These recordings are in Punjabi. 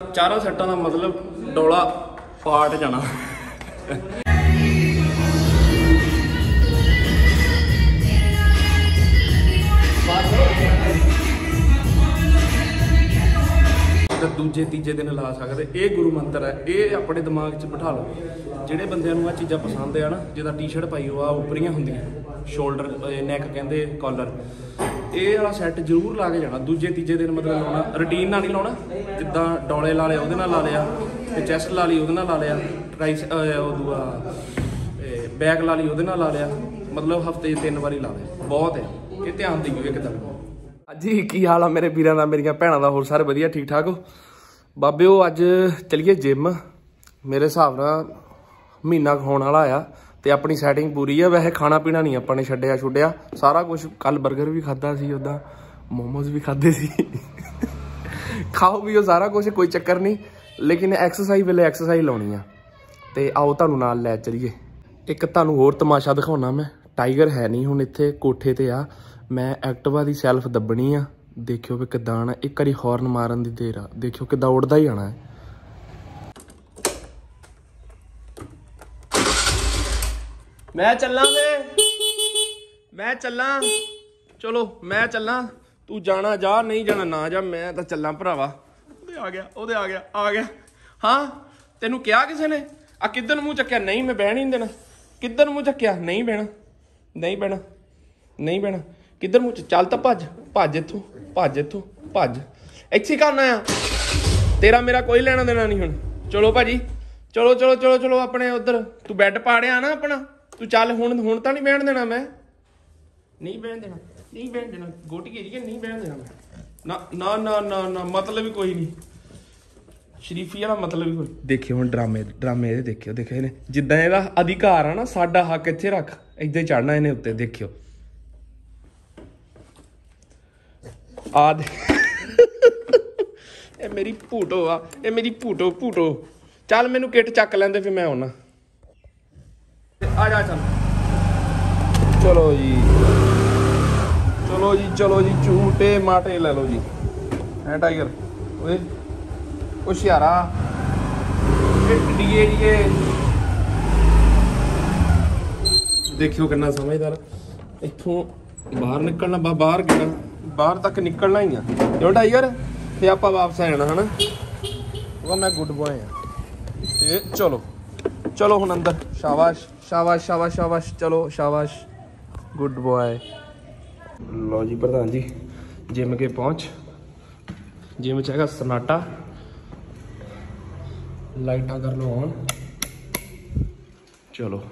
ਚਾਰਾਂ ਸੈੱਟਾਂ ਦਾ ਮਤਲਬ ਡੋਲਾ ਪਾਟ ਜਾਣਾ। ਤੇ ਦੂਜੇ, ਤੀਜੇ ਦਿਨ ਲਾ ਸਕਦੇ, ਇਹ ਗੁਰੂ ਮੰਤਰ ਹੈ, ਇਹ ਆਪਣੇ ਦਿਮਾਗ 'ਚ ਬਿਠਾ ਲਓ। ਜਿਹੜੇ ਬੰਦਿਆਂ ਨੂੰ ਆ ਚੀਜ਼ਾਂ ਪਸੰਦ ਆ ਨਾ, ਜਿਹਦਾ ਟੀ-ਸ਼ਰਟ ਪਾਈ ਉਹ ਆ ਉਪਰੀਆਂ ਹੁੰਦੀਆਂ ਸ਼ੋਲਡਰ ਨੈਕ ਕਹਿੰਦੇ ਕਾਲਰ ਇਹ ਵਾਲਾ ਸੈੱਟ ਜ਼ਰੂਰ ਲਾ ਕੇ ਜਾਣਾ, ਦੂਜੇ, ਤੀਜੇ ਦਿਨ ਮਤਲਬ ਲਾਉਣਾ ਰੁਟੀਨ ਨਾਲ ਨਹੀਂ ਲਾਉਣਾ, ਜਿੱਦਾਂ ਡੌਲੇ ਲਾ ਲਿਆ ਉਹਦੇ ਨਾਲ ਲਾ ਲਿਆ, ਤੇ ਚੈਸਟ ਲਾ ਲਈ, ਉਹਦੇ ਨਾਲ ਲਾ ਲਿਆ ਟ੍ਰਾਈਸ ਉਹ ਦੂਆ ਬੈਕ ਲਾ ਲਈ, ਉਹਦੇ ਨਾਲ ਲਾ ਲਿਆ, ਮਤਲਬ ਹਫ਼ਤੇ 'ਚ ਤਿੰਨ ਵਾਰੀ ਲਾ ਲਿਆ, ਬਹੁਤ ਹੈ, ਇਹ ਧਿਆਨ ਦਿਓ ਇੱਕ ਤਰ੍ਹਾਂ ਹਾਂਜੀ, ਕੀ ਹਾਲ ਆ ਮੇਰੇ ਵੀਰਾਂ ਦਾ, ਮੇਰੀਆਂ ਭੈਣਾਂ ਦਾ? ਹੋਰ ਸਾਰੇ ਵਧੀਆ ਠੀਕ ਠਾਕ ਹੋ ਬਾਬਿਓ ਅੱਜ ਚਲੀਏ ਜਿਮ ਮੇਰੇ ਹਿਸਾਬ ਨਾਲ ਮਹੀਨਾ ਕੁ ਹੋਣ ਵਾਲਾ ਆ ਤੇ ਆਪਣੀ ਸੈਟਿੰਗ ਪੂਰੀ ਆ। ਵੈਸੇ ਖਾਣਾ ਪੀਣਾ ਨਹੀਂ ਆਪਾਂ ਨੇ ਛੱਡਿਆ, ਛੁੱਡਿਆ। ਸਾਰਾ ਕੁਝ ਕੱਲ 버ਗਰ ਵੀ ਖਾਦਾ ਸੀ ਉਦਾਂ ਮੋਮੋਜ਼ ਵੀ ਖਾਦੇ ਸੀ। ਖਾਓ ਵੀ ਉਹ ਸਾਰਾ ਕੁਝ ਕੋਈ ਚੱਕਰ ਨਹੀਂ। ਲੇਕਿਨ ਐਕਸਰਸਾਈਜ਼ ਵੇਲੇ ਐਕਸਰਸਾਈਜ਼ ਲਾਉਣੀ ਆ। ਤੇ ਆਓ ਤੁਹਾਨੂੰ ਨਾਲ ਲੈ ਚਲੀਏ। ਇੱਕ ਤੁਹਾਨੂੰ ਹੋਰ ਤਮਾਸ਼ਾ ਦਿਖਾਉਣਾ ਮੈਂ। ਟਾਈਗਰ ਹੈ ਨਹੀਂ ਹੁਣ ਇੱਥੇ, ਕੋਠੇ ਤੇ ਆ। ਮੈਂ ਐਕਟਿਵਾ ਦੀ ਸੈਲਫ ਦੱਬਣੀ ਆ। ਦੇਖਿਓ ਵੀ ਕਿੱਦਾਂ ਆਣਾ ਇੱਕ ਵਾਰੀ ਹਾਰਨ ਮਾਰਨ ਦੀ ਦੇਰ ਆ। ਦੇਖਿਓ ਕਿੱਦਾਂ ਉੜਦਾ ਹੀ ਆਣਾ ਹੈ ਮੈਂ ਚੱਲਾਂ ਵੇ। ਮੈਂ ਚੱਲਾਂ। ਚਲੋ, ਮੈਂ ਚੱਲਾਂ। ਤੂੰ ਜਾਣਾ ਜਾ, ਨਹੀਂ ਜਾਣਾ ਨਾ ਜਾ, ਮੈਂ ਤਾਂ ਚੱਲਾਂ ਭਰਾਵਾ। ਉਹਦੇ ਆ ਗਿਆ, ਉਹਦੇ ਆ ਗਿਆ ਆ ਗਿਆ। ਹਾਂ, ਤੈਨੂੰ ਕਿਹਾ ਕਿਸੇ ਨੇ? ਆ ਕਿੱਧਰ ਮੂੰਹ ਚੱਕਿਆ? ਨਹੀਂ, ਮੈਂ ਬਹਿ ਨਹੀਂ ਦੇਣਾ। ਕਿੱਧਰ ਮੂੰਹ ਚੱਕਿਆ? ਨਹੀਂ ਬਹਿਣਾ। ਨਹੀਂ ਬਹਿਣਾ। ਨਹੀਂ ਬਹਿਣਾ। ਕਿੱਧਰ ਮੂੰਹ ਚ? ਚੱਲ ਤਾਂ ਭੱਜ ਭੱਜ ਇੱਥੋਂ ਭੱਜ ਇੱਥੋਂ, ਭੱਜ। ਇੱਥੇ ਕਰਨਾ ਆ ਤੇਰਾ ਮੇਰਾ ਕੋਈ ਲੈਣਾ ਦੇਣਾ ਨਹੀਂ ਹੁਣ। ਚਲੋ ਭਾਜੀ, ਚਲੋ ਚਲੋ ਚਲੋ ਚਲੋ ਆਪਣੇ ਉਧਰ। ਤੂੰ ਬੈੱਡ ਪਾੜਿਆ ਨਾ ਆਪਣਾ। ਤੂੰ ਚੱਲ, ਹੁਣ ਹੁਣ ਤਾਂ ਨਹੀਂ ਬਹਿਣ ਦੇਣਾ ਮੈਂ। ਨਹੀਂ ਬਹਿਣ ਦੇਣਾ, ਨਹੀਂ ਬਹਿਣ ਦੇਣਾ। ਗੋਟੀ ਏਰੀਏ ਨਹੀਂ ਬਹਿਣ ਦੇਣਾ ਮੈਂ? ਨਾ ਨਾ ਨਾ ਨਾ ਨਾ, ਮਤਲਬ ਹੀ ਕੋਈ ਨਹੀਂ। ਸ਼ਰੀਫੀ ਵਾਲਾ ਮਤਲਬ ਹੀ ਕੋਈ ਦੇਖਿਓ ਹੁਣ ਡਰਾਮੇ ਡਰਾਮੇ ਇਹਦੇ ਦੇਖਿਓ ਦੇਖਿਓ ਇਹਨੇ। ਜਿੱਦਾਂ ਇਹਦਾ ਅਧਿਕਾਰ ਆ ਨਾ, ਸਾਡਾ ਹੱਕ ਇੱਥੇ ਰੱਖ। ਇੱਦਾਂ ਚੜਨਾ ਇਹਨੇ ਉੱਤੇ, ਦੇਖਿਓ। ਆ ਦੇ ਇਹ ਮੇਰੀ ਭੂਟੋ ਆ, ਇਹ ਮੇਰੀ ਭੂਟੋ ਭੂਟੋ। ਚੱਲ ਮੈਨੂੰ ਕਿੱਟ ਚੱਕ ਲੈਂਦੇ, ਫਿਰ ਮੈਂ ਆਉਣਾ। ਆ ਜਾ ਚੱਲ। ਚਲੋ ਜੀ। ਚਲੋ ਜੀ ਚਲੋ ਜੀ, ਝੂਟੇ ਮਾਟੇ ਲੈ ਲਓ ਜੀ। ਹੈ ਟਾਈਗਰ? ਓਏ ਹੁਸ਼ਿਆਰਾ ਡੀਏ ਡੀਏ ਦੇਖਿਓ ਕਿੰਨਾ ਸਮਝਦਾਰ। ਇੱਥੋਂ ਬਾਹਰ ਨਿਕਲਣਾ ਬਾਹਰ ਗਿਆ ਬਾਹਰ ਤੱਕ ਨਿਕਲਣਾ ਹੀ ਆ। ਜੋ ਟਾਈਗਰ ਤੇ ਆਪਾਂ ਵਾਪਸ ਆ ਜਾਣਾ ਹਨਾ? ਉਹ ਮੈਂ ਗੁੱਡ ਬॉय ਆ। ਤੇ ਚਲੋ ਚਲੋ ਹੁਣ ਅੰਦਰ। ਸ਼ਾਬਾਸ਼ ਸ਼ਾਬਾਸ਼ ਸ਼ਾਬਾਸ਼ ਸ਼ਾਬਾਸ਼। ਚਲੋ ਸ਼ਾਬਾਸ਼। ਗੁੱਡ ਬॉय ਲਓ ਜੀ ਪ੍ਰਧਾਨ ਜੀ ਜਿਮ ਕੇ ਪਹੁੰਚ। ਜਿਮ ਚ ਹੈਗਾ ਸਨਾਟਾ। ਲਾਈਟਾਂ ਕਰ ਲਓ ਔਨ ਚਲੋ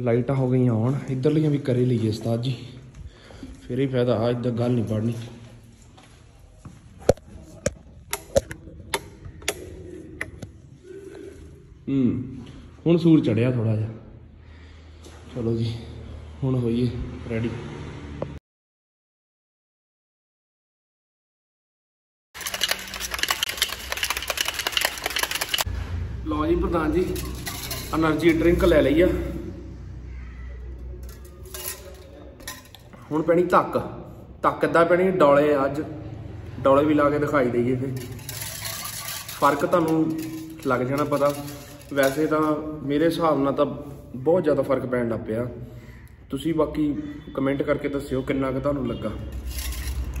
ਲਾਈਟਾਂ ਹੋ ਗਈਆਂ ਔਨ ਇਧਰਲੀਆਂ ਵੀ ਕਰੇ ਲਈਏ ਉਸਤਾਦ ਜੀ। ਫਿਰ ਹੀ ਫਾਇਦਾ ਅੱਜ ਤੱਕ ਗੱਲ ਨਹੀਂ ਪੜਨੀ ਹੂੰ, ਹੁਣ ਸੂਰ ਚੜਿਆ ਥੋੜਾ ਜਿਹਾ। ਚਲੋ ਜੀ, ਹੁਣ ਹੋਈਏ ਰੈਡੀ ਲਓ ਜੀ, ਪ੍ਰਧਾਨ ਜੀ એનર્ਜੀ ਡਰਿੰਕ ਲੈ ਲਈ ਆ। ਹੁਣ ਪੈਣੀ ਧੱਕ। ਧੱਕ ਇਦਾਂ ਪੈਣੀ ਡੋਲੇ ਅੱਜ। ਡੌਲੇ ਵੀ ਲਾ ਕੇ ਦਿਖਾਈ ਦਈਏ ਫਿਰ। ਫ਼ਰਕ ਤੁਹਾਨੂੰ ਲੱਗ ਜਾਣਾ ਪਤਾ। ਵੈਸੇ ਤਾਂ ਮੇਰੇ ਹਿਸਾਬ ਨਾਲ ਤਾਂ ਬਹੁਤ ਜ਼ਿਆਦਾ ਫ਼ਰਕ ਪੈਣ ਲੱਗ ਪਿਆ। ਤੁਸੀਂ ਬਾਕੀ ਕਮੈਂਟ ਕਰਕੇ ਦੱਸਿਓ ਕਿੰਨਾ ਕੁ ਤੁਹਾਨੂੰ ਲੱਗਾ।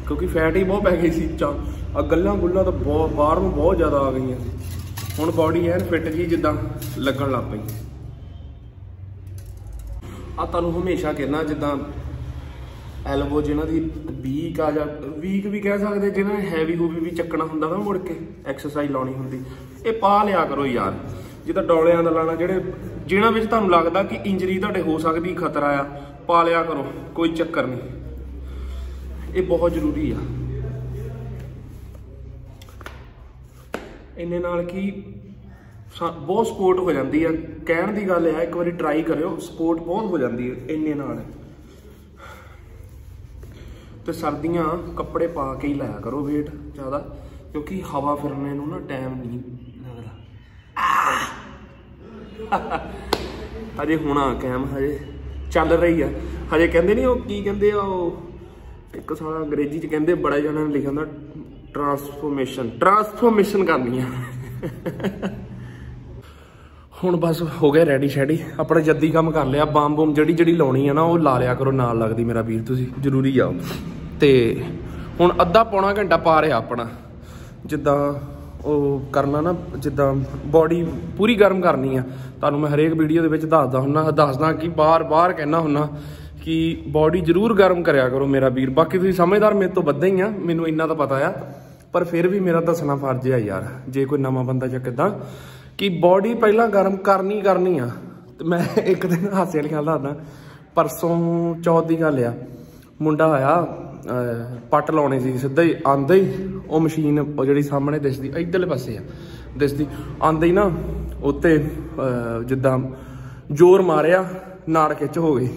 ਕਿਉਂਕਿ ਫੈਟ ਹੀ ਬਹੁਤ ਪੈ ਗਈ ਸੀ ਚਾ। ਆ ਗੱਲਾਂ ਗੁੱਲਾਂ ਤਾਂ ਬਹੁਤ ਬਾਹਰ ਨੂੰ ਬਹੁਤ ਜ਼ਿਆਦਾ ਆ ਗਈਆਂ। ਸੀ ਹੁਣ ਬਾਡੀ ਐਨ ਫਿੱਟ ਜੀ ਜਿੱਦਾਂ ਲੱਗਣ ਲੱਗ ਪਈ। ਆ ਤੁਹਾਨੂੰ ਹਮੇਸ਼ਾ ਕਹਿਣਾ ਜਿੱਦਾਂ ਐਲਬੋ ਜਿਨ੍ਹਾਂ ਦੀ ਵੀਕ ਆ ਜਾਂ ਵੀਕ ਵੀ ਕਹਿ ਸਕਦੇ, ਜਿਹਨਾਂ ਨੇ ਹੈਵੀ ਹੂਵੀ ਵੀ ਚੱਕਣਾ ਹੁੰਦਾ ਨਾ ਮੁੜ ਕੇ ਐਕਸਰਸਾਈਜ਼ ਲਾਉਣੀ ਹੁੰਦੀ। ਇਹ ਪਾ ਲਿਆ ਕਰੋ ਯਾਰ। ਜਿੱਦਾਂ ਡੋਲਿਆਂ ਦਾ ਲਾਣਾ, ਜਿਹੜੇ ਜਿਨ੍ਹਾਂ ਵਿੱਚ ਤੁਹਾਨੂੰ ਲੱਗਦਾ ਕਿ ਇੰਜਰੀ ਤੁਹਾਡੇ ਹੋ ਸਕਦੀ, ਖਤਰਾ ਆ, ਪਾ ਲਿਆ ਕਰੋ, ਕੋਈ ਚੱਕਰ ਨਹੀਂ। ਇਹ ਬਹੁਤ ਜ਼ਰੂਰੀ ਆ। ਇੰਨੇ ਨਾਲ ਕੀ ਸਾ- ਬਹੁਤ ਸਪੋਰਟ ਹੋ ਜਾਂਦੀ ਆ। ਕਹਿਣ ਦੀ ਗੱਲ ਹੈ ਇੱਕ ਵਾਰੀ ਟਰਾਈ ਕਰਿਓ ਸਪੋਰਟ ਬਹੁਤ ਹੋ ਜਾਂਦੀ ਹੈ ਇੰਨੇ ਨਾਲ। ਤੇ ਸਰਦੀਆਂ ਕੱਪੜੇ ਪਾ ਕੇ ਹੀ ਲਾਇਆ ਕਰੋ ਵੇਟ ਜ਼ਿਆਦਾ, ਕਿਉਂਕਿ ਹਵਾ ਫਿਰਨੇ ਨੂੰ ਨਾ ਟਾਈਮ ਨਹੀਂ ਲੱਗਦਾ। ਹਜੇ ਹੁਣਾ ਕੈਮ ਹਜੇ ਚੱਲ ਰਹੀ ਆ। ਹਜੇ ਕਹਿੰਦੇ ਨਹੀਂ ਉਹ ਕੀ ਕਹਿੰਦੇ ਆ ਉਹ, ਇੱਕ ਸਾਲਾ ਅੰਗਰੇਜ਼ੀ ਚ ਕਹਿੰਦੇ, ਬੜਾ ਜਣਾ ਨੇ ਲਿਖਿਆ ਹੁੰਦਾ ਟਰਾਂਸਫੋਰਮੇਸ਼ਨ ਟਰਾਂਸਫੋਰਮੇਸ਼ਨ ਕਰਨੀ ਆ। ਹੁਣ ਬਸ ਹੋ ਗਿਆ ਰੈਡੀ ਸ਼ੈਡੀ। ਆਪਣਾ ਜੱਦੀ ਕੰਮ ਕਰ ਲਿਆ ਬੰਬ ਬੰਬ ਜਿਹੜੀ ਜਿਹੜੀ ਲਾਉਣੀ ਆ ਨਾ, ਉਹ ਲਾ ਲਿਆ ਕਰੋ, ਨਾਲ ਲੱਗਦੀ ਮੇਰਾ ਵੀਰ, ਤੁਸੀਂ ਜ਼ਰੂਰੀ ਆ। ਤੇ ਹੁਣ ਅੱਧਾ ਪੌਣਾ ਘੰਟਾ ਪਾ ਰਿਹਾ ਆਪਣਾ। ਜਿੱਦਾਂ ਉਹ ਕਰਨਾ ਨਾ, ਜਿੱਦਾਂ ਬਾਡੀ ਪੂਰੀ ਗਰਮ ਕਰਨੀ ਆ। ਤੁਹਾਨੂੰ ਮੈਂ ਹਰੇਕ ਵੀਡੀਓ ਦੇ ਵਿੱਚ ਦੱਸਦਾ ਹੁੰਨਾ, ਦੱਸਦਾ ਕਿ ਬਾਰ-ਬਾਰ ਕਹਿਣਾ ਹੁੰਨਾ ਕਿ ਬਾਡੀ ਜ਼ਰੂਰ ਗਰਮ ਕਰਿਆ ਕਰੋ ਮੇਰਾ ਵੀਰ। ਬਾਕੀ ਤੁਸੀਂ ਸਮਝਦਾਰ ਮੇਰੇ ਤੋਂ ਵੱਧ ਹੀ ਆ, ਮੈਨੂੰ ਇੰਨਾ ਤਾਂ ਪਤਾ ਆ। ਪਰ ਫਿਰ ਵੀ ਮੇਰਾ ਦੱਸਣਾ ਫਰਜ਼ ਆ ਯਾਰ, ਜੇ ਕੋਈ ਨਵਾਂ ਬੰਦਾ ਜਾਂ ਕਿਦਾਂ, ਕਿ ਬਾਡੀ ਪਹਿਲਾਂ ਗਰਮ ਕਰਨੀ ਕਰਨੀ ਆ। ਤੇ ਮੈਂ ਇੱਕ ਦਿਨ ਹਾਸੇ ਵਾਲੀ ਗੱਲ ਦੱਸਦਾ, ਪਰਸੋਂ ਚੌਥ ਦੀ ਗੱਲ ਆ। ਮੁੰਡਾ ਆਇਆ ਪੱਟ ਲਾਉਣੇ ਸੀ, ਸਿੱਧਾ ਹੀ ਆਂਦਾ ਹੀ ਉਹ ਮਸ਼ੀਨ ਉਹ ਜਿਹੜੀ ਸਾਹਮਣੇ ਦਿਸਦੀ, ਇਧਰਲੇ ਪਾਸੇ ਆ, ਦਿਸਦੀ। ਆਂਦਾ ਹੀ ਨਾ ਉੱਤੇ ਜਿੱਦਾਂ ਜ਼ੋਰ ਮਾਰਿਆ, ਨਾੜ ਖਿੱਚ ਹੋ ਗਈ।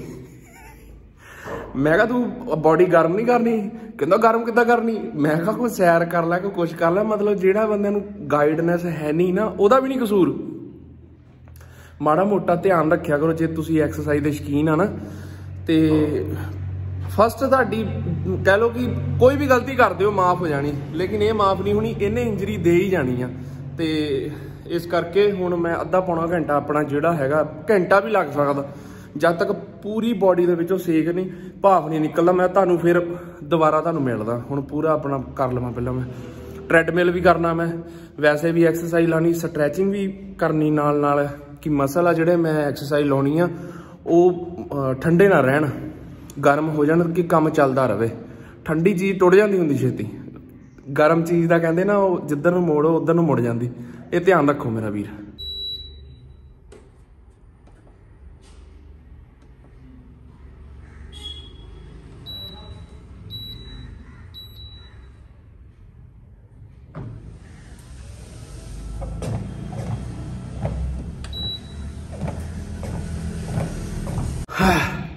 ਮੈਂ ਕਿਹਾ, ਤੂੰ ਬਾਡੀ ਗਰਮ ਨਹੀਂ ਕਰਨੀ? ਕਹਿੰਦਾ, ਗਰਮ ਕਿੱਦਾਂ ਕਰਨੀ? ਮੈਂ ਕਿਹਾ, ਕੋਈ ਸੈਰ ਕਰ ਲੈ, ਕੋਈ ਕੁਛ ਕਰ ਲੈ, ਮਤਲਬ ਜਿਹੜਾ ਬੰਦੇ ਨੂੰ ਗਾਈਡਨੈਸ ਹੈ ਨਹੀਂ ਨਾ, ਉਹਦਾ ਵੀ ਨਹੀਂ ਕਸੂਰ। ਮਾੜਾ ਮੋਟਾ ਧਿਆਨ ਰੱਖਿਆ ਕਰੋ, ਜੇ ਤੁਸੀਂ ਐਕਸਰਸਾਈਜ਼ ਦੇ ਸ਼ਕੀਨ ਆ ਨਾ, ਤੇ ਫਸਟ ਤੁਹਾਡੀ, ਕਹਿ ਲਓ ਕਿ ਕੋਈ ਵੀ ਗਲਤੀ ਕਰਦੇ ਹੋ ਮਾਫ ਹੋ ਜਾਣੀ। ਲੇਕਿਨ ਇਹ ਮਾਫ ਨਹੀਂ ਹੋਣੀ, ਇਹਨੇ ਇੰਜਰੀ ਦੇ ਹੀ ਜਾਣੀ ਆ। ਤੇ ਇਸ ਕਰਕੇ ਹੁਣ ਮੈਂ ਅੱਧਾ ਪੌਣਾ ਘੰਟਾ ਆਪਣਾ ਜਿਹੜਾ ਹੈਗਾ, ਘੰਟਾ ਵੀ ਲੱਗ ਸਕਦਾ। ਜਦ ਤੱਕ ਪੂਰੀ ਬਾਡੀ ਦੇ ਵਿੱਚੋਂ ਸੇਕ ਨਹੀਂ, ਭਾਫ ਨਹੀਂ ਨਿਕਲਦਾ, ਮੈਂ ਤੁਹਾਨੂੰ ਫਿਰ ਦੁਬਾਰਾ ਤੁਹਾਨੂੰ ਮਿਲਦਾ। ਹੁਣ ਪੂਰਾ ਆਪਣਾ ਕਰ ਲਵਾਂ ਪਹਿਲਾਂ ਮੈਂ। ਟ੍ਰੈਡਮਿਲ ਵੀ ਕਰਨਾ ਮੈਂ। ਵੈਸੇ ਵੀ ਐਕਸਰਸਾਈਜ਼ ਲਾਣੀ ਸਟ੍ਰੈਚਿੰਗ ਵੀ ਕਰਨੀ ਨਾਲ ਨਾਲ ਕਿ ਮਸਲ ਆ ਜਿਹੜੇ ਮੈਂ ਐਕਸਰਸਾਈਜ਼ ਲਾਉਣੀ ਆ, ਉਹ ਠੰਡੇ ਨਾ ਰਹਿਣ। ਗਰਮ ਹੋ ਜਾਣ ਕਿ ਕੰਮ ਚੱਲਦਾ ਰਵੇ। ਠੰਡੀ ਚੀਜ਼ ਟੁੱਟ ਜਾਂਦੀ ਹੁੰਦੀ ਛੇਤੀ। ਗਰਮ ਚੀਜ਼ ਦਾ ਕਹਿੰਦੇ ਨਾ, ਉਹ ਜਿੱਧਰ ਨੂੰ ਮੋੜੋ, ਉਧਰ ਨੂੰ ਮੁੜ ਜਾਂਦੀ। ਇਹ ਧਿਆਨ ਰੱਖੋ ਮੇਰਾ ਵੀਰ।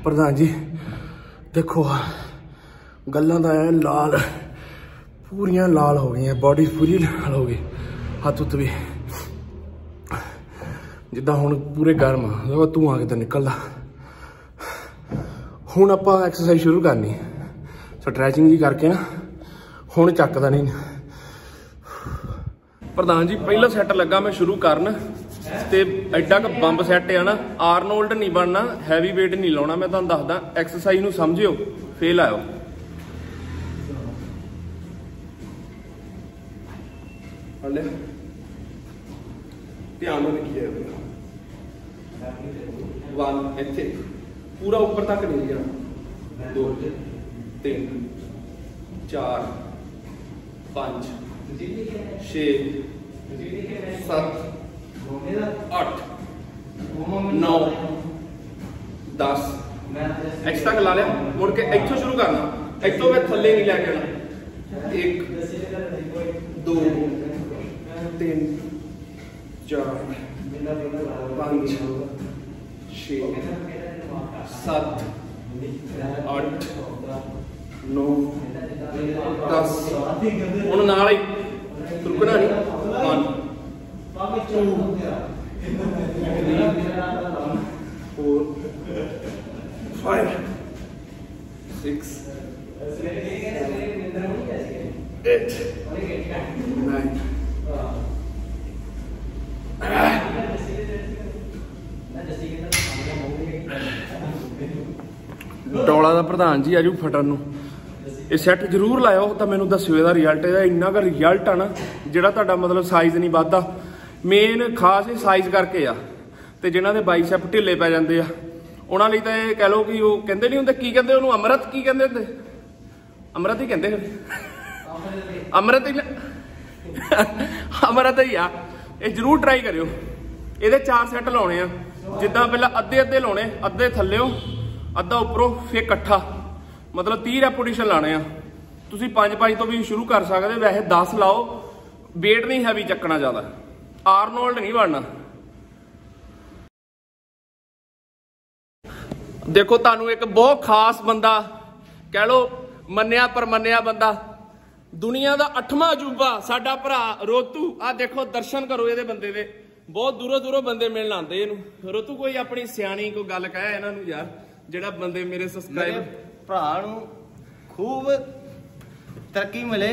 ਪ੍ਰਧਾਨ ਜੀ। ਦੇਖੋ, ਗੱਲਾਂ ਦਾ ਐ ਲਾਲ, ਪੂਰੀਆਂ ਲਾਲ ਹੋ ਗਈਆਂ ਬਾਡੀ ਪੂਰੀ ਲਾਲ ਹੋ ਗਈ, ਹੱਥ ਉੱਤ ਵੀ। ਜਿੱਦਾਂ ਹੁਣ ਪੂਰੇ ਗਰਮ ਆ ਦੇਖੋ ਧੂਆਂ ਕਿਤੇ ਨਿਕਲਦਾ ਹੁਣ ਆਪਾਂ ਐਕਸਰਸਾਈਜ਼ ਸ਼ੁਰੂ ਕਰਨੀ। ਸਟ੍ਰੈਚਿੰਗ ਜੀ ਕਰਕੇ ਨਾ, ਹੁਣ ਚੱਕਦਾ ਨਹੀਂ ਪ੍ਰਧਾਨ ਜੀ, ਪਹਿਲਾ ਸੈੱਟ ਲੱਗਾ ਮੈਂ ਸ਼ੁਰੂ ਕਰਨ। ਤੇ ਐਡਾ ਕ ਬੰਬ ਸੈੱਟ ਆ ਨਾ ਆਰਨੋਲਡ ਨਹੀਂ ਬਣਨਾ ਹੈਵੀ weight ਨਹੀਂ ਲਾਉਣਾ, ਮੈਂ ਤੁਹਾਨੂੰ ਦੱਸਦਾ ਐਕਸਰਸਾਈਜ਼ ਨੂੰ ਸਮਝਿਓ ਫੇਲ ਆਇਓ। ਹਲੇ? ਧਿਆਨ ਨਾਲ ਕੀ ਹੈ 1 ਇੱਥੇ। ਪੂਰਾ ਉੱਪਰ ਤੱਕ ਨਹੀਂ ਜਾਣਾ 2 3 4 5 6 7 8 9 10 ਐਕਸ ਤੱਕ ਲਾ ਲਿਆ। ਮੁੜ ਕੇ ਇੱਥੋਂ ਸ਼ੁਰੂ ਕਰਨਾ। ਇੱਥੋਂ ਮੈਂ ਥੱਲੇ ਨਹੀਂ ਲੈ ਕੇ ਆਣਾ 1 2 3 4 5 6 7 8 9 10 ਹੁਣ ਨਾਲ ਹੀ ਰੁਕਣਾ ਨਹੀਂ 1 two, three, four, five, six, eight, nine. ਡੋਲਾ ਦਾ ਪ੍ਰਧਾਨ ਜੀ ਆਜੂ ਫਟਣ ਨੂੰ। ਇਹ ਸੈੱਟ ਜ਼ਰੂਰ ਲਾਇਓ ਤਾਂ ਮੈਨੂੰ ਦੱਸਿਓ ਇਹਦਾ ਰਿਜ਼ਲਟ ਇਹਦਾ ਇੰਨਾ ਕੁ ਰਿਜ਼ਲਟ ਆ ਨਾ ਜਿਹੜਾ ਤੁਹਾਡਾ ਮਤਲਬ ਸਾਈਜ਼ ਨਹੀਂ ਵੱਧਦਾ। ਮੇਨ ਖਾਸ ਇਹ ਸਾਈਜ਼ ਕਰਕੇ ਆ। ਤੇ ਜਿਨ੍ਹਾਂ ਦੇ ਬਾਈਸੈਪ ਢਿੱਲੇ ਪੈ ਜਾਂਦੇ ਆ। ਉਹਨਾਂ ਲਈ ਤਾਂ ਇਹ ਕਹਿ ਲਓ ਕਿ ਉਹ ਕਹਿੰਦੇ ਨਹੀਂ ਹੁੰਦੇ, ਕੀ ਕਹਿੰਦੇ ਉਹਨੂੰ? ਅਮਰਤ ਕੀ ਕਹਿੰਦੇ ਹੁੰਦੇ? ਅਮਰਤ ਹੀ ਕਹਿੰਦੇ ਅਮਰਤ ਹੀ ਅਮਰਤ ਹੀ ਆ। ਇਹ ਜ਼ਰੂਰ ਟਰਾਈ ਕਰਿਓ। ਇਹਦੇ ਚਾਰ ਸੈੱਟ ਲਾਉਣੇ ਆ। ਜਿੱਦਾਂ ਪਹਿਲਾਂ ਅੱਧੇ ਅੱਧੇ ਲਾਉਣੇ, ਅੱਧੇ ਥੱਲਿਓ, ਅੱਧਾ ਉੱਪਰੋਂ, ਫੇਰ ਇਕੱਠਾ। ਮਤਲਬ 30 ਰੈਪੋਟੀਸ਼ਨ ਲਾਣੇ ਆ। ਤੁਸੀਂ 5-5 ਤੋਂ ਵੀ ਸ਼ੁਰੂ ਕਰ ਸਕਦੇ ਵੈਸੇ 10 ਲਾਓ। weight ਨਹੀਂ ਹੈਵੀ ਚੱਕਣਾ ਜ਼ਿਆਦਾ। ਆਰਨੋਲਡ ਨਹੀਂ ਬਣਨਾ। ਦੇਖੋ ਤੁਹਾਨੂੰ ਇੱਕ ਬਹੁਤ ਖਾਸ ਬੰਦਾ ਕਹਿ ਲੋ ਮੰਨਿਆ ਪਰ ਮੰਨਿਆ ਬੰਦਾ। ਦੁਨੀਆ ਦਾ ਅੱਠਵਾਂ ਅਜੂਬਾ ਸਾਡਾ ਭਰਾ ਰੋਤੂ। ਆ ਦੇਖੋ ਦਰਸ਼ਨ ਕਰੋ ਇਹਦੇ ਬੰਦੇ ਦੇ। ਬਹੁਤ ਦੂਰੋਂ ਦੂਰੋਂ ਬੰਦੇ ਮਿਲਣ ਆਉਂਦੇ ਇਹਨੂੰ। ਰੋਤੂ ਕੋਈ ਆਪਣੀ ਸਿਆਣੀ ਕੋਈ ਗੱਲ ਕਹਿ ਇਹਨਾਂ ਨੂੰ ਯਾਰ ਜਿਹੜਾ ਬੰਦੇ ਮੇਰੇ ਸਬਸਕ੍ਰਾਈਬ ਭਰਾ ਨੂੰ ਖੂਬ ਤਰੱਕੀ ਮਿਲੇ।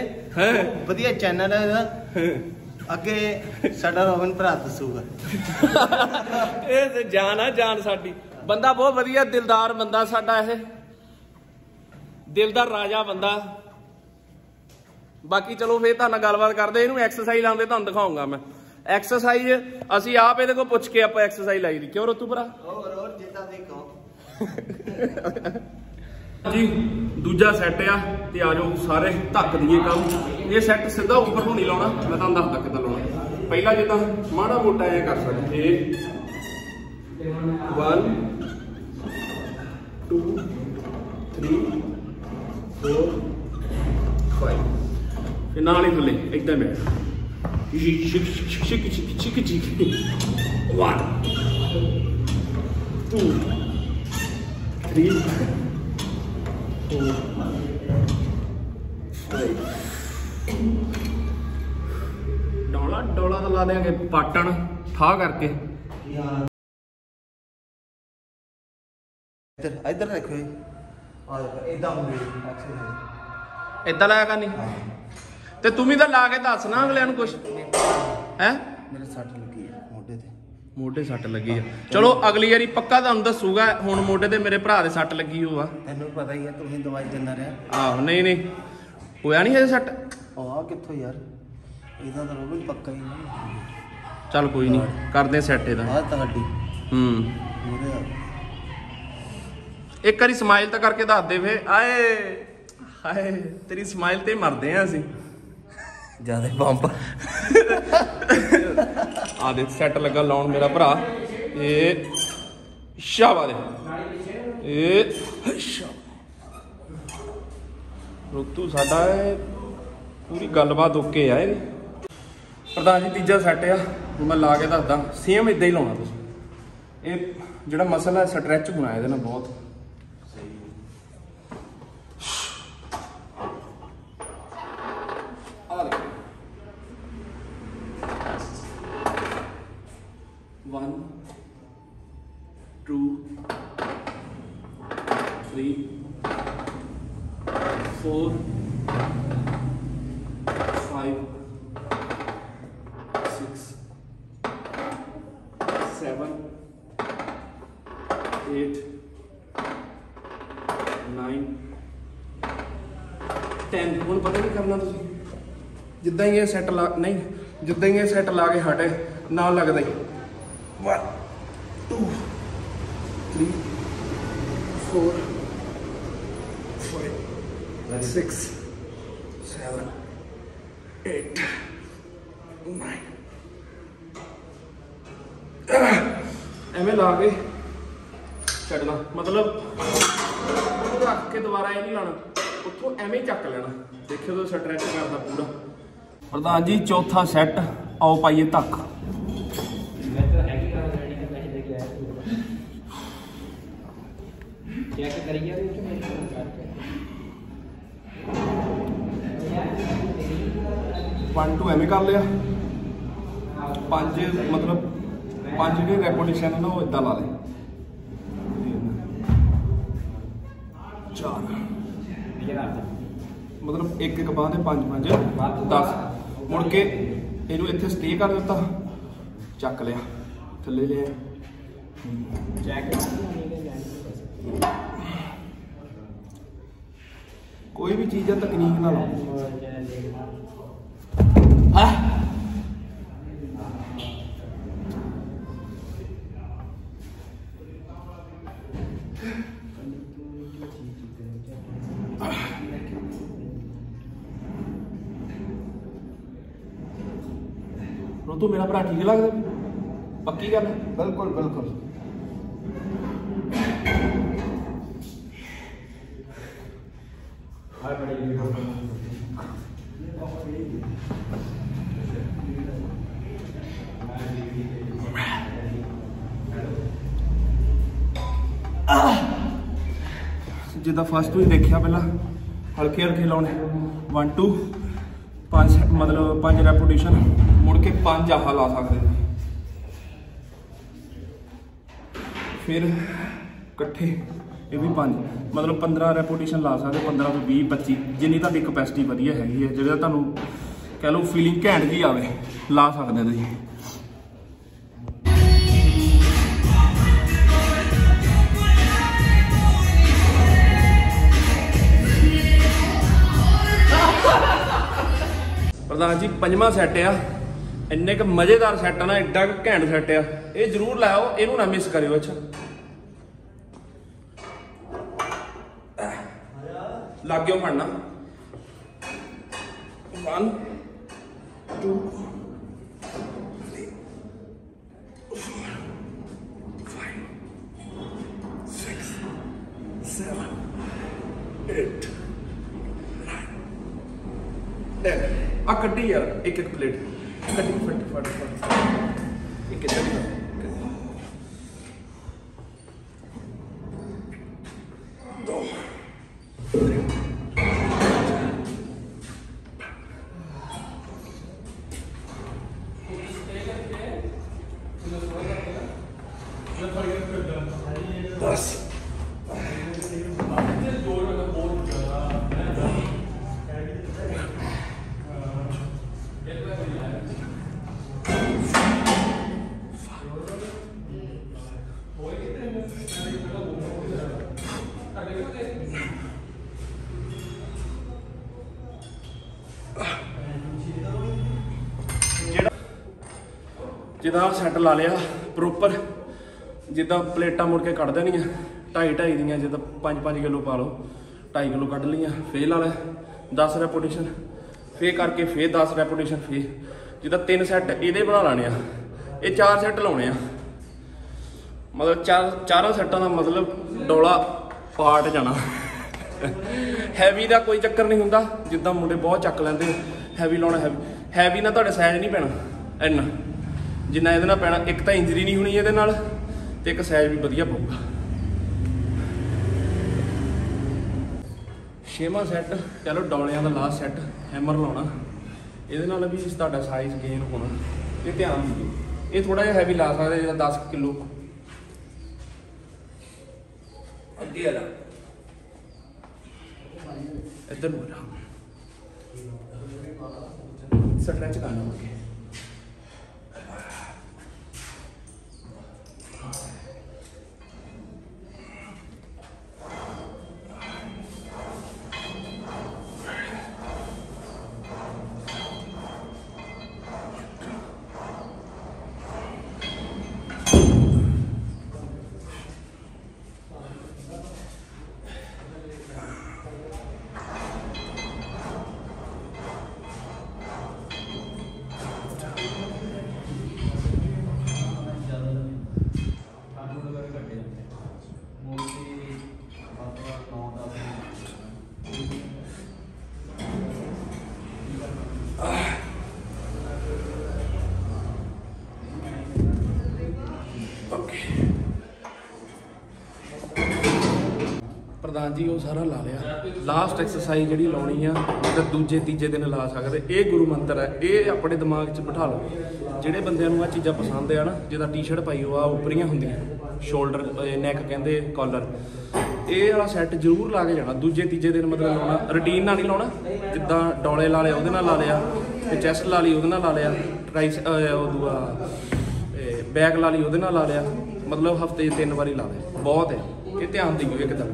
ਵਧੀਆ ਚੈਨਲ ਹੈ ਇਹਦਾ। ਅੱਗੇ ਸਾਡਾ ਰੋਬਨ ਭਰਾ ਦੱਸੂਗਾ। ਇਹ ਤੇ ਜਾਨ ਆ ਜਾਨ ਸਾਡੀ। ਬੰਦਾ ਬਹੁਤ ਵਧੀਆ ਦਿਲਦਾਰ ਬੰਦਾ ਸਾਡਾ ਇਹ। ਦਿਲ ਦਾ ਰਾਜਾ ਬੰਦਾ। ਬਾਕੀ ਚਲੋ ਫੇਰ ਤੁਹਾਨੂੰ ਗੱਲਬਾਤ ਕਰਦੇ ਇਹਨੂੰ ਐਕਸਰਸਾਈਜ਼ ਲਾਉਂਦੇ ਤੁਹਾਨੂੰ ਦਿਖਾਉਂਗਾ ਮੈਂ। ਐਕਸਰਸਾਈਜ਼ ਅਸੀਂ ਆਪ ਇਹਦੇ ਕੋਲ ਪੁੱਛ ਕੇ ਆਪਾਂ ਐਕਸਰਸਾਈਜ਼ ਲਾਈ ਦੀ। ਕਿਉਂ ਰੋਤੂ ਭਰਾ? ਹੋਰ ਹੋਰ ਜਿੱਦਾਂ ਦੇਖੋ। ਜੀ ਦੂਜਾ ਸੈੱਟ ਆ। ਤੇ ਆ ਜਾਓ ਸਾਰੇ ਧੱਕ ਦੀਏ ਕੰਮ ਇਹ ਸੈੱਟ ਸਿੱਧਾ ਉੱਪਰ ਨੂੰ ਨਹੀਂ ਲਾਉਣਾ ਮੈਂ ਤੁਹਾਨੂੰ ਦੱਸ ਤੱਕ ਲਾਉਣਾ ਪਹਿਲਾਂ ਜਿੱਦਾਂ ਮਾੜਾ ਮੋਟਾ ਐ ਕਰ ਸਕਦੇ ਇਹ 1 2 3 4 5 ਫਿਰ ਨਾਲ ਹੀ ਥੱਲੇ ਇਦਾਂ ਮੈਂ ਸ਼ਿਕ ਸ਼ਿਕ ਸ਼ਿਕ ਸ਼ਿਕ ਸ਼ਿਕ ਸ਼ਿਕ 1 2 3 4 ਲਾ ਦੇਾਂਗੇ ਪਾਟਣ ਠਾ ਕਰਕੇ। ਇੱਧਰ ਇੱਧਰ ਦੇਖੋ ਜੀ। ਆ ਦੇਖੋ ਇਦਾਂ ਹੁੰਦੀ ਐਕਸਰਸਾਈਜ਼ ਇਦਾਂ ਲਾਇਆ ਕਰਨੀ? ਤੇ ਤੂੰ ਵੀ ਤਾਂ ਲਾ ਕੇ ਦੱਸ ਨਾ ਅਗਲਿਆਂ ਨੂੰ ਕੁਝ ਹੈ? ਮੇਰੇ ਸੱਟ ਲੱਗੀ ਹੈ ਮੋਢੇ ਤੇ। ਮੋਢੇ ਸੱਟ ਲੱਗੀ ਆ। ਚਲੋ ਅਗਲੀ ਵਾਰੀ ਪੱਕਾ ਤੁਹਾਨੂੰ ਦੱਸੂਗਾ ਹੁਣ ਮੋਢੇ ਤੇ ਮੇਰੇ ਭਰਾ ਦੇ ਸੱਟ ਲੱਗੀ ਹੋਆ ਤੈਨੂੰ ਪਤਾ ਹੀ ਹੈ ਤੁਸੀਂ ਦਵਾਈ ਦਿੰਦਾ ਰਿਹਾ। ਆਹੋ ਨਹੀਂ ਨਹੀਂ। ਹੋਇਆ ਨਹੀਂ ਹਜੇ ਸੱਟ? ਆ ਕਿੱਥੋਂ ਯਾਰ? ਇਹਦਾ ਤਾਂ ਰੋਬਨ ਪੱਕਾ ਹੀ ਨਹੀਂ। ਚੱਲ ਕੋਈ ਨਹੀਂ ਕਰਦੇ ਸੈੱਟ ਇਹਦਾ। ਆ ਤੁਹਾਡੀ ਹੂੰ। ਇੱਕ ਵਾਰੀ ਸਮਾਈਲ ਤਾਂ ਕਰਕੇ ਦੱਸ ਦੇ ਫੇ। ਆਏ ਹਾਏ ਤੇਰੀ ਸਮਾਈਲ ਤੇ ਹੀ ਮਰਦੇ ਆ ਅਸੀਂ। ਜ਼ਿਆਦਾ ਪੰਪ ਆ ਦੇ ਸੈੱਟ ਲੱਗਾ ਲਾਉਣ ਮੇਰਾ ਭਰਾ। ਇਹ ਸ਼ਾਬਾ ਦੇ ਇਹ ਸ਼ਾਬਾ ਰੁੱਤੂ ਸਾਡਾ ਇਹ ਪੂਰੀ ਗੱਲਬਾਤ ਓਕੇ ਆ ਪ੍ਰਧਾਨ ਜੀ, ਤੀਜਾ ਸੈੱਟ ਆ। ਹੁਣ ਮੈਂ ਲਾ ਕੇ ਦੱਸਦਾ। ਸੇਮ ਇਦਾਂ ਹੀ ਲਾਉਣਾ ਤੁਸੀਂ। ਇਹ ਜਿਹੜਾ ਮਸਲ ਹੈ ਸਟ੍ਰੈਚ ਹੋਣਾ ਇਹਦੇ ਨਾਲ ਬਹੁਤ। ਆ ਦੇਖੋ। 1 2 3 4 5 6 7 8 9 10 ਹੁਣ ਪਤਾ ਨਹੀਂ ਕਰਨਾ ਤੁਸੀਂ ਜਿੱਦਾਂ ਹੀ ਇਹ ਸੈੱਟ ਲਾ ਨਹੀਂ ਜਿੱਦਾਂ ਹੀ ਇਹ ਸੈੱਟ ਲਾ ਕੇ ਹਟੇ ਨਾਲ ਲੱਗਦਾ ਹੀ। One, two, three, four, five, six, seven, eight, nine. ਐਵੇਂ ਲਾ ਕੇ ਛੱਡਣਾ। ਮਤਲਬ ਰੱਖ ਕੇ ਦੁਬਾਰਾ ਇਹ ਨਹੀਂ ਲਾਣਾ ਉੱਥੋਂ ਐਵੇਂ ਚੱਕ ਲੈਣਾ। ਦੇਖਿਓ ਤੁਸੀਂ ਸਟ੍ਰੈਚ ਕਰਦਾ ਪੂਰਾ। ਪ੍ਰਧਾਨ ਜੀ, ਚੌਥਾ ਸੈੱਟ ਆਓ ਪਾਈਏ ਤੱਕ। ਚੈੱਕ ਕਰੀਏ ਉਹਦੇ ਵਿੱਚ ਮੇਰੇ ਕੋਲ ਕਰਕੇ ਵਨ ਟੂ ਐਵੇਂ ਕਰ ਲਿਆ। ਪੰਜ, ਮਤਲਬ ਪੰਜ ਜਿਹੜੇ ਰੈਪੋਟੇਸ਼ਨ ਨਾ ਉਹ ਇਦਾਂ ਲਾ ਲੈ ਚਾਰ। ਮਤਲਬ ਇੱਕ ਇੱਕ ਬਾਹ ਦੇ ਪੰਜ ਪੰਜ 10 ਮੁੜ ਕੇ ਇਹਨੂੰ ਇੱਥੇ ਸਟੇ ਕਰ ਦਿੱਤਾ। ਚੱਕ ਲਿਆ। ਥੱਲੇ ਲਿਆ। ਚੈੱਕ ਕੋਈ ਵੀ ਚੀਜ਼ ਆ ਤਕਨੀਕ ਨਾਲ ਭਰਾ ਠੀਕ ਲੱਗਦਾ? ਪੱਕੀ ਗੱਲ ਹੈ? ਬਿਲਕੁਲ ਬਿਲਕੁਲ। ਜਿੱਦਾਂ ਫਸਟ ਤੁਸੀਂ ਦੇਖਿਆ ਪਹਿਲਾਂ ਹਲਕੇ ਹਲਕੇ ਲਾਉਣੇ। 1 2 ਪੰਜ ਮਤਲਬ ਪੰਜ ਰੈਪੋਟੇਸ਼ਨ ਮੁੜ ਕੇ ਪੰਜ ਆਹ ਲਾ ਸਕਦੇ ਨੇ। ਫਿਰ ਇਕੱਠੇ, ਇਹ ਵੀ ਪੰਜ। ਮਤਲਬ 15 ਰੈਪੋਟੇਸ਼ਨ ਲਾ ਸਕਦੇ 15 ਤੋਂ 20 25 ਜਿੰਨੀ ਤੁਹਾਡੀ ਕਪੈਸਿਟੀ ਵਧੀਆ ਹੈਗੀ ਹੈ ਜਿਹੜਾ ਤੁਹਾਨੂੰ ਕਹਿ ਲਓ ਫੀਲਿੰਗ ਘੈਂਟ ਜੀ ਆਵੇ, ਲਾ ਸਕਦੇ ਤੁਸੀਂ। ਪ੍ਰਧਾਨ ਜੀ, ਪੰਜਵਾਂ ਸੈੱਟ ਆ। ਇੰਨੇ ਕ ਮਜ਼ੇਦਾਰ ਸੈੱਟ ਆ ਨਾ ਐਡਾ ਕੁ ਘੈਂਟ ਸੈੱਟ ਆ। ਇਹ ਜ਼ਰੂਰ ਲਾਓ ਇਹਨੂੰ ਨਾ ਮਿਸ ਕਰਿਓ ਅੱਛਾ ਲੱਗਿਓ ਫੜਨਾ। 1 2 ਆ ਕੱਢੀ ਯਾਰ ਇੱਕ ਇੱਕ plate cutting 24 to 45. You can do that. ਜਿਹਦਾ ਸੈੱਟ ਲਾ ਲਿਆ ਪ੍ਰੋਪਰ ਜਿੱਦਾਂ ਪਲੇਟਾਂ ਮੁੜ ਕੇ ਕੱਢ ਦੇਣੀਆਂ, ਢਾਈ ਢਾਈ ਦੀਆਂ, ਜਿੱਦਾਂ 5-5 ਕਿਲੋ ਪਾ ਲਓ 2.5 ਕਿਲੋ ਕੱਢ ਲਈਆਂ, ਫੇਰ ਲਾ ਲੈ 10 ਰੈਪੋਟੇਸ਼ਨ ਫੇਰ ਕਰਕੇ ਫੇਰ 10 ਰੈਪੋਟੇਸ਼ਨ ਫੇਰ ਜਿੱਦਾਂ ਤਿੰਨ ਸੈੱਟ ਇਹਦੇ ਬਣਾ ਲਾਣੇ ਆ, ਇਹ ਚਾਰ ਸੈੱਟ ਲਾਉਣੇ ਆ। ਮਤਲਬ ਚਾਰ, ਚਾਰਾਂ ਸੈੱਟਾਂ ਦਾ ਮਤਲਬ ਡੋਲਾ ਪਾਟ ਜਾਣਾ। ਹੈਵੀ ਦਾ ਕੋਈ ਚੱਕਰ ਨਹੀਂ ਹੁੰਦਾ, ਜਿੱਦਾਂ ਮੁੰਡੇ ਬਹੁਤ ਚੱਕ ਲੈਂਦੇ ਹੈਵੀ ਲਾਉਣਾ ਹੈਵੀ ਹੈਵੀ ਨਾਲ ਤੁਹਾਡੇ ਸਾਈਜ਼ ਨਹੀਂ ਪੈਣਾ, ਇੰਨਾ। ਜਿੰਨਾ ਇਹਦੇ ਨਾਲ ਪੈਣਾ, ਇੱਕ ਤਾਂ ਇੰਜਰੀ ਨਹੀਂ ਹੋਣੀ ਇਹਦੇ ਨਾਲ ਤੇ ਇੱਕ ਸਾਈਜ਼ ਵੀ ਵਧੀਆ ਪਊਗਾ। ਛੇਵਾਂ ਸੈੱਟ ਚਲੋ ਡੌਲਿਆਂ ਦਾ ਲਾਸਟ ਸੈੱਟ ਹੈਮਰ ਲਾਉਣਾ। ਇਹਦੇ ਨਾਲ ਵੀ ਤੁਹਾਡਾ ਸਾਈਜ਼ ਗੇਨ ਹੋਣਾ। ਇਹ ਧਿਆਨ ਦਿਓ। ਇਹ ਥੋੜਾ ਜਿਹਾ ਹੈਵੀ ਲਾ ਸਕਦੇ ਜਿਹਦਾ 10 ਕਿਲੋ। ਅੱਗੇ ਆ ਇੱਧਰ ਨੂੰ ਆ ਸਟ੍ਰੈਚ ਕਰਨਾ। ਮੁੜ ਪ੍ਰਧਾਨ ਜੀ, ਉਹ ਸਾਰਾ ਲਾ ਲਿਆ। ਲਾਸਟ ਐਕਸਰਸਾਈਜ਼ ਜਿਹੜੀ ਲਾਉਣੀ ਆ ਉਹ ਦੂਜੇ, ਤੀਜੇ ਦਿਨ ਲਾ ਸਕਦੇ। ਇਹ ਗੁਰੂ ਮੰਤਰ ਹੈ ਇਹ ਆਪਣੇ ਦਿਮਾਗ 'ਚ ਬਿਠਾ ਲਓ। ਜਿਹੜੇ ਬੰਦਿਆਂ ਨੂੰ ਆ ਚੀਜ਼ਾਂ ਪਸੰਦ ਆ ਨਾ, ਜਿਹਦਾ ਟੀ-ਸ਼ਰਟ ਪਾਈ ਉਹ ਆ ਉਪਰੀਆਂ ਹੁੰਦੀਆਂ। ਸ਼ੋਲਡਰ ਨੈਕ ਕਹਿੰਦੇ ਕਾਲਰ ਇਹ ਵਾਲਾ ਸੈੱਟ ਜ਼ਰੂਰ ਲਾ ਕੇ ਜਾਣਾ। ਦੂਜੇ, ਤੀਜੇ ਦਿਨ ਮਤਲਬ ਲਾਉਣਾ। ਰੂਟੀਨ ਨਾਲ ਨਹੀਂ ਲਾਉਣਾ। ਜਿੱਦਾਂ ਡੌਲੇ ਲਾ ਲਿਆ ਉਹਦੇ ਨਾਲ ਲਾ ਲਿਆ। ਤੇ ਚੈਸਟ ਲਾ ਲਈ, ਉਹਦੇ ਨਾਲ ਲਾ ਲਿਆ। ਟਰਾਈਸ ਉਹ ਦੂਆ ਬੈਕ ਲਾ ਲਈ, ਉਹਦੇ ਨਾਲ ਲਾ ਲਿਆ। ਮਤਲਬ ਹਫ਼ਤੇ 'ਚ ਤਿੰਨ ਵਾਰੀ ਲਾ ਲਿਆ। ਬਹੁਤ ਹੈ। ਇਹ ਧਿਆਨ ਦਿਓ ਇੱਕ ਦਿਨ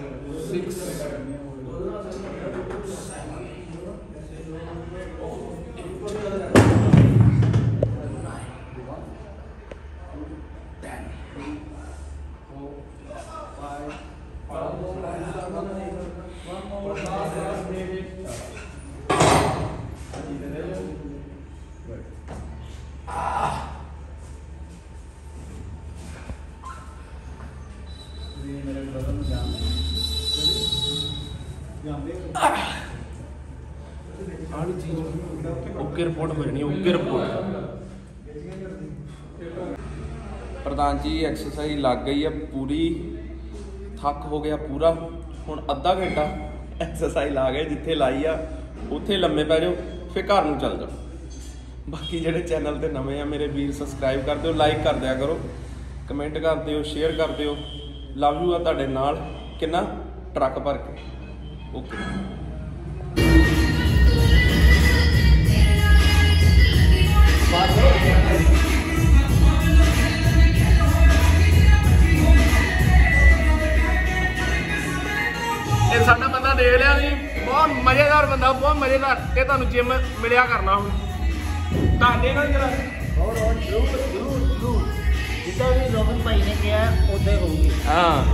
ਰਿਪੋਰਟ ਹੋ ਜਾਣੀ ਓਕੇ ਰਿਪੋਰਟ। ਪ੍ਰਧਾਨ ਜੀ ਐਕਸਰਸਾਈਜ਼ ਲੱਗ ਗਈ ਆ, ਪੂਰੀ ਥੱਕ ਹੋ ਗਿਆ ਪੂਰਾ। ਹੁਣ ਅੱਧਾ ਘੰਟਾ ਐਕਸਰਸਾਈਜ਼ ਲਾ ਗਏ ਜਿੱਥੇ ਲਾਈ ਆ, ਉੱਥੇ ਲੰਮੇ ਪੈ ਜਾਓ, ਫਿਰ ਘਰ ਨੂੰ ਚੱਲ ਜਾਓ। ਬਾਕੀ ਜਿਹੜੇ ਚੈਨਲ ਤੇ ਨਵੇਂ ਆ, ਮੇਰੇ ਵੀਰ ਸਬਸਕ੍ਰਾਈਬ ਕਰ ਦਿਓ ਲਾਈਕ ਕਰ ਦਿਆ ਕਰੋ ਕਮੈਂਟ ਕਰ ਦਿਓ ਸ਼ੇਅਰ ਕਰ ਦਿਓ। ਲਵ ਯੂ ਆ ਤੁਹਾਡੇ ਨਾਲ, ਕਿੰਨਾ? ਟਰੱਕ ਭਰ ਕੇ। ਓਕੇ ਇਹ ਸਾਡਾ ਬੰਦਾ ਦੇਖ ਲਿਆ ਜੀ। ਬਹੁਤ ਮਜ਼ੇਦਾਰ ਬੰਦਾ ਬਹੁਤ ਮਜ਼ੇਦਾਰ। ਇਹ ਤੁਹਾਨੂੰ ਜਿਮ ਮਿਲਿਆ ਕਰਨਾ ਹੁਣ। ਤੁਹਾਡੇ ਨਾਲ ਜਰਾ। ਹੋਰ ਹੋਰ ਜ਼ਰੂਰ ਜ਼ਰੂਰ ਜ਼ਰੂਰ। ਜਿੱਦਾਂ ਵੀ ਰੋਹਨ ਭਾਈ ਨੇ ਕਿਹਾ ਉਦਾਂ ਹੋਊਗੀ। ਹਾਂ।